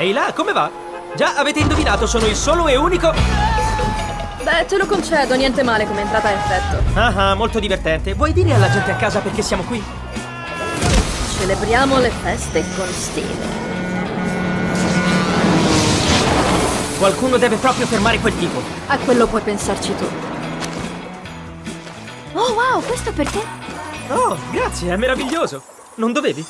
Ehi là, come va? Già, avete indovinato, sono il solo e unico... Beh, te lo concedo, niente male come entrata a effetto. Ah ah, molto divertente. Vuoi dire alla gente a casa perché siamo qui? Celebriamo le feste con stile. Qualcuno deve proprio fermare quel tipo. A quello puoi pensarci tu. Oh wow, questo per te? Oh, grazie, è meraviglioso. Non dovevi?